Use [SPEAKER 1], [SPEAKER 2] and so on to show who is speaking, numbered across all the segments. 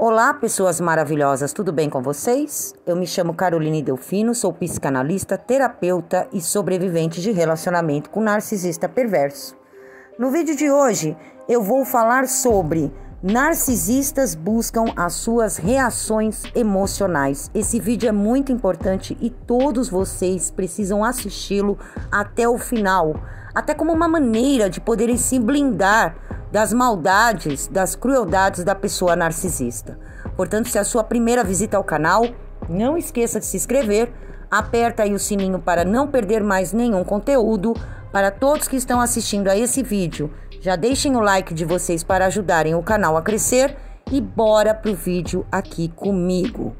[SPEAKER 1] Olá, pessoas maravilhosas, tudo bem com vocês? Eu me chamo Caroline Delfino, sou psicanalista, terapeuta e sobrevivente de relacionamento com narcisista perverso. No vídeo de hoje, eu vou falar sobre narcisistas buscam as suas reações emocionais. Esse vídeo é muito importante e todos vocês precisam assisti-lo até o final, até como uma maneira de poderem se blindar das maldades, das crueldades da pessoa narcisista. Portanto, se é a sua primeira visita ao canal, não esqueça de se inscrever, aperta aí o sininho para não perder mais nenhum conteúdo. Para todos que estão assistindo a esse vídeo, já deixem o like de vocês para ajudarem o canal a crescer e bora pro vídeo aqui comigo.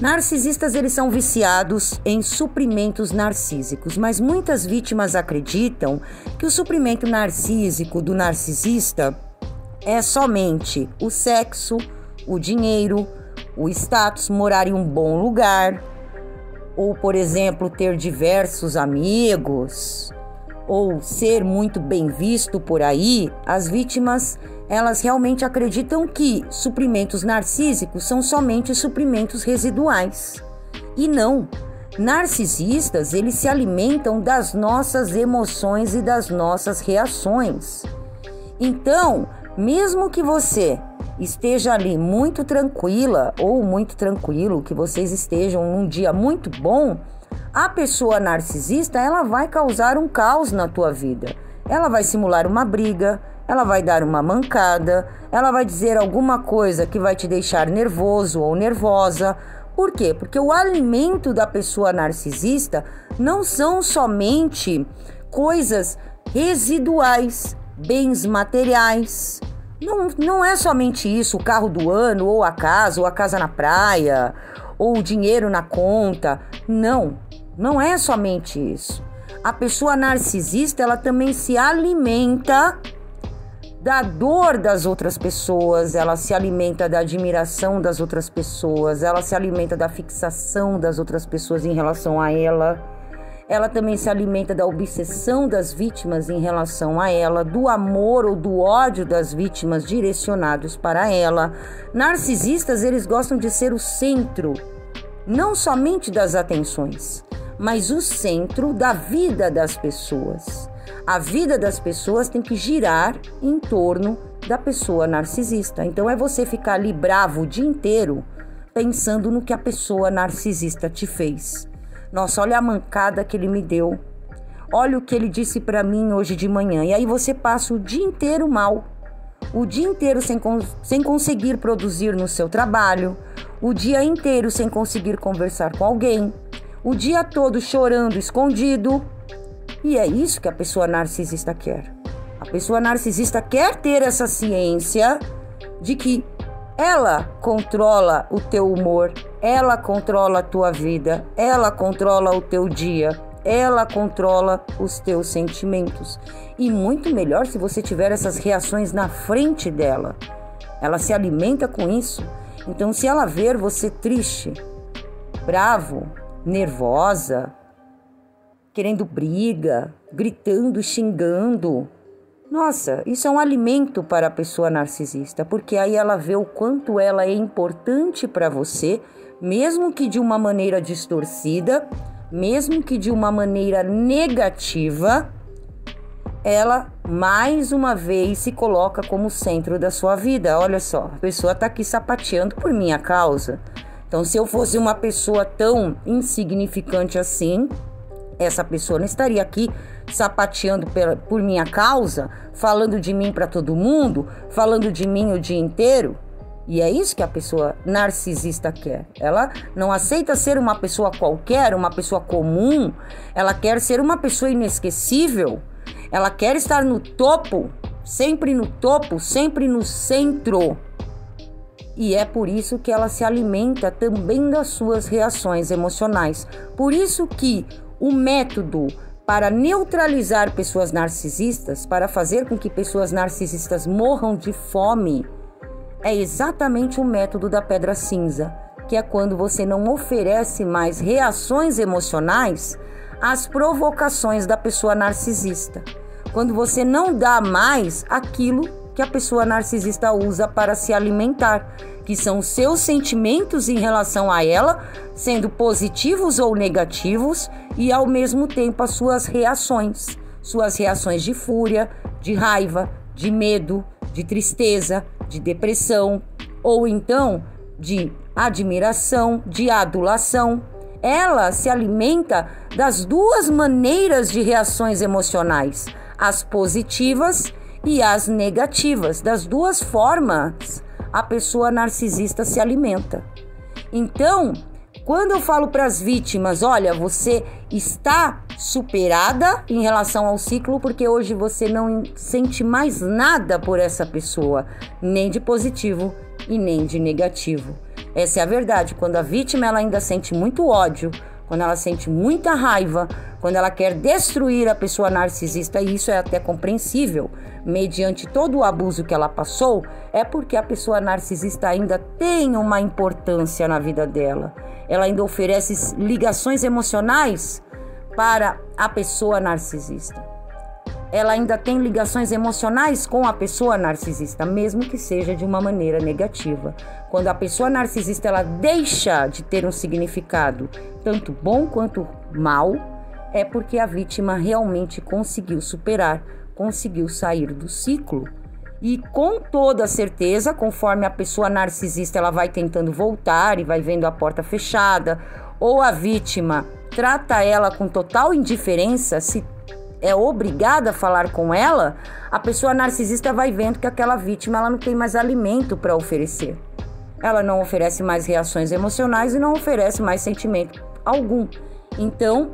[SPEAKER 1] Narcisistas eles são viciados em suprimentos narcísicos, mas muitas vítimas acreditam que o suprimento narcísico do narcisista é somente o sexo, o dinheiro, o status, morar em um bom lugar, ou, por exemplo, ter diversos amigos, ou ser muito bem visto por aí, as vítimas elas realmente acreditam que suprimentos narcísicos são somente suprimentos residuais. E não. Narcisistas, eles se alimentam das nossas emoções e das nossas reações. Então, mesmo que você esteja ali muito tranquila ou muito tranquilo, que vocês estejam num dia muito bom, a pessoa narcisista, ela vai causar um caos na tua vida. Ela vai simular uma briga, ela vai dar uma mancada, ela vai dizer alguma coisa que vai te deixar nervoso ou nervosa. Por quê? Porque o alimento da pessoa narcisista não são somente coisas residuais, bens materiais. Não, não é somente isso, o carro do ano, ou a casa, ou a casa na praia, ou o dinheiro na conta. Não, não é somente isso. A pessoa narcisista, ela também se alimenta da dor das outras pessoas, ela se alimenta da admiração das outras pessoas, ela se alimenta da fixação das outras pessoas em relação a ela. Ela também se alimenta da obsessão das vítimas em relação a ela, do amor ou do ódio das vítimas direcionados para ela. Narcisistas, eles gostam de ser o centro, não somente das atenções, mas o centro da vida das pessoas. A vida das pessoas tem que girar em torno da pessoa narcisista. Então é você ficar ali bravo o dia inteiro pensando no que a pessoa narcisista te fez. Nossa, olha a mancada que ele me deu. Olha o que ele disse para mim hoje de manhã. E aí você passa o dia inteiro mal. O dia inteiro sem, sem conseguir produzir no seu trabalho, o dia inteiro sem conseguir conversar com alguém, o dia todo chorando escondido, e é isso que a pessoa narcisista quer. A pessoa narcisista quer ter essa ciência de que ela controla o teu humor, ela controla a tua vida, ela controla o teu dia, ela controla os teus sentimentos. E muito melhor se você tiver essas reações na frente dela. Ela se alimenta com isso. Então, se ela ver você triste, bravo, nervosa, querendo briga, gritando, xingando. Nossa, isso é um alimento para a pessoa narcisista, porque aí ela vê o quanto ela é importante para você, mesmo que de uma maneira distorcida, mesmo que de uma maneira negativa, ela mais uma vez se coloca como centro da sua vida. Olha só, a pessoa está aqui sapateando por minha causa. Então, se eu fosse uma pessoa tão insignificante assim, essa pessoa não estaria aqui sapateando por minha causa, falando de mim para todo mundo, falando de mim o dia inteiro. E é isso que a pessoa narcisista quer. Ela não aceita ser uma pessoa qualquer, uma pessoa comum. Ela quer ser uma pessoa inesquecível. Ela quer estar no topo, sempre no topo, sempre no centro. E é por isso que ela se alimenta também das suas reações emocionais. Por isso que o método para neutralizar pessoas narcisistas, para fazer com que pessoas narcisistas morram de fome, é exatamente o método da pedra cinza, que é quando você não oferece mais reações emocionais às provocações da pessoa narcisista. Quando você não dá mais aquilo que a pessoa narcisista usa para se alimentar, que são seus sentimentos em relação a ela, sendo positivos ou negativos, e ao mesmo tempo as suas reações, suas reações de fúria, de raiva, de medo, de tristeza, de depressão, ou então de admiração, de adulação. Ela se alimenta das duas maneiras de reações emocionais, as positivas e as negativas. Das duas formas, a pessoa narcisista se alimenta. Então, quando eu falo para as vítimas, olha, você está superada em relação ao ciclo, porque hoje você não sente mais nada por essa pessoa, nem de positivo e nem de negativo. Essa é a verdade. Quando a vítima ela ainda sente muito ódio, quando ela sente muita raiva, quando ela quer destruir a pessoa narcisista, e isso é até compreensível, mediante todo o abuso que ela passou, é porque a pessoa narcisista ainda tem uma importância na vida dela. Ela ainda oferece ligações emocionais para a pessoa narcisista ela ainda tem ligações emocionais com a pessoa narcisista, mesmo que seja de uma maneira negativa. Quando a pessoa narcisista ela deixa de ter um significado tanto bom quanto mal, é porque a vítima realmente conseguiu superar, conseguiu sair do ciclo. E com toda certeza, conforme a pessoa narcisista ela vai tentando voltar e vai vendo a porta fechada, ou a vítima trata ela com total indiferença, se é obrigada a falar com ela, a pessoa narcisista vai vendo que aquela vítima ela não tem mais alimento para oferecer. Ela não oferece mais reações emocionais e não oferece mais sentimento algum. Então,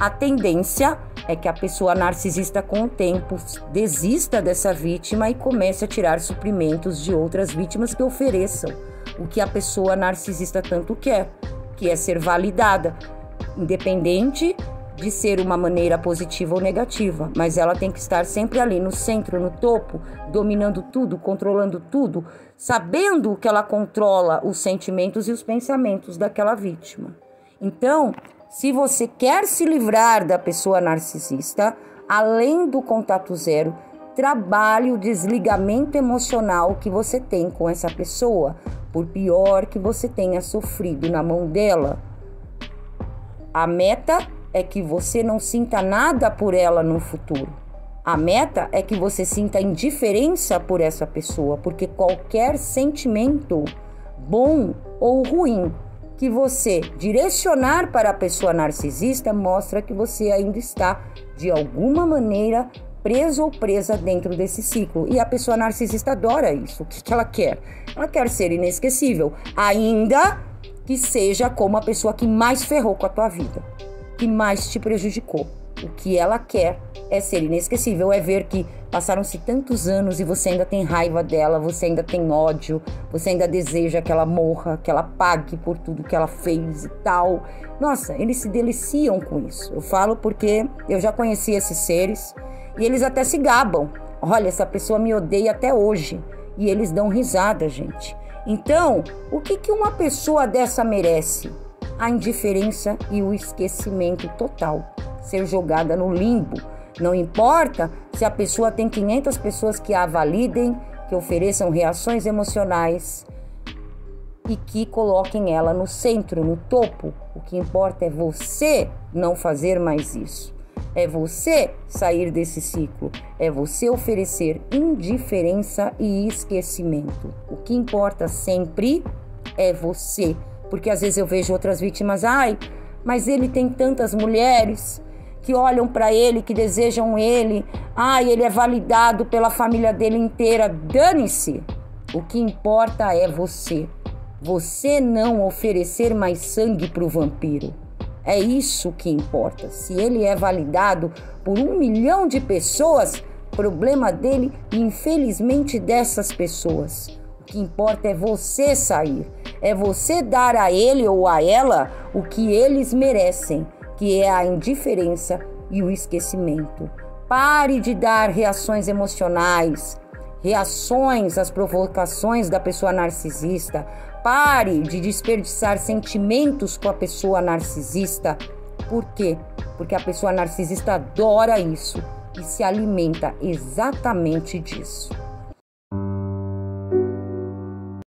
[SPEAKER 1] a tendência é que a pessoa narcisista, com o tempo, desista dessa vítima e comece a tirar suprimentos de outras vítimas que ofereçam o que a pessoa narcisista tanto quer, que é ser validada, independente de ser uma maneira positiva ou negativa, mas ela tem que estar sempre ali no centro, no topo, dominando tudo, controlando tudo, sabendo que ela controla os sentimentos e os pensamentos daquela vítima. Então, se você quer se livrar da pessoa narcisista, além do contato zero, trabalhe o desligamento emocional que você tem com essa pessoa, por pior que você tenha sofrido na mão dela. A meta é que você não sinta nada por ela no futuro. A meta é que você sinta indiferença por essa pessoa, porque qualquer sentimento, bom ou ruim, que você direcionar para a pessoa narcisista mostra que você ainda está, de alguma maneira, preso ou presa dentro desse ciclo. E a pessoa narcisista adora isso. O que, ela quer? Ela quer ser inesquecível, ainda que seja como a pessoa que mais ferrou com a tua vida que mais te prejudicou. O que ela quer é ser inesquecível, é ver que passaram-se tantos anos e você ainda tem raiva dela, você ainda tem ódio, você ainda deseja que ela morra, que ela pague por tudo que ela fez e tal. Nossa, eles se deliciam com isso. Eu falo porque eu já conheci esses seres e eles até se gabam. Olha, essa pessoa me odeia até hoje. E eles dão risada, gente. Então, o que, que uma pessoa dessa merece? A indiferença e o esquecimento total, ser jogada no limbo. Não importa se a pessoa tem 500 pessoas que a validem, que ofereçam reações emocionais e que coloquem ela no centro, no topo. O que importa é você não fazer mais isso. É você sair desse ciclo, é você oferecer indiferença e esquecimento. O que importa sempre é você porque às vezes eu vejo outras vítimas, ai, mas ele tem tantas mulheres que olham para ele, que desejam ele, ai, ele é validado pela família dele inteira. Dane-se! O que importa é você. Você não oferecer mais sangue para o vampiro. É isso que importa. Se ele é validado por um milhão de pessoas, problema dele, infelizmente, dessas pessoas. O que importa é você sair é você dar a ele ou a ela o que eles merecem, que é a indiferença e o esquecimento. Pare de dar reações emocionais, reações às provocações da pessoa narcisista. Pare de desperdiçar sentimentos com a pessoa narcisista. Por quê? Porque a pessoa narcisista adora isso e se alimenta exatamente disso.